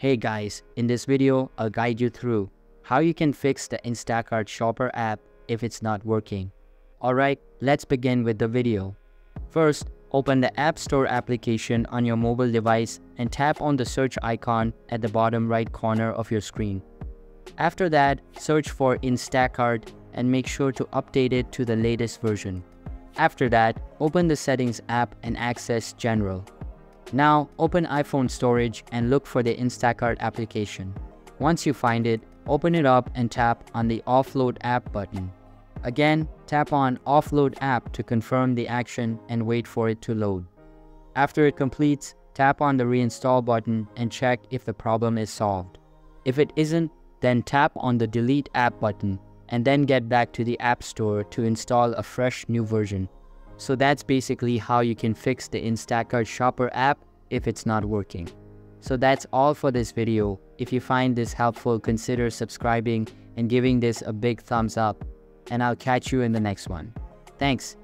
Hey guys, in this video, I'll guide you through how you can fix the Instacart Shopper app if it's not working. Alright, let's begin with the video. First, open the App Store application on your mobile device and tap on the search icon at the bottom right corner of your screen. After that, search for Instacart and make sure to update it to the latest version. After that, open the Settings app and access General. Now, open iPhone storage and look for the Instacart application. Once you find it, open it up and tap on the Offload App button. Again, tap on Offload App to confirm the action and wait for it to load. After it completes, tap on the Reinstall button and check if the problem is solved. If it isn't, then tap on the Delete App button and then get back to the App Store to install a fresh new version. So that's basically how you can fix the Instacart Shopper app if it's not working. So that's all for this video. If you find this helpful, consider subscribing and giving this a big thumbs up. And I'll catch you in the next one. Thanks.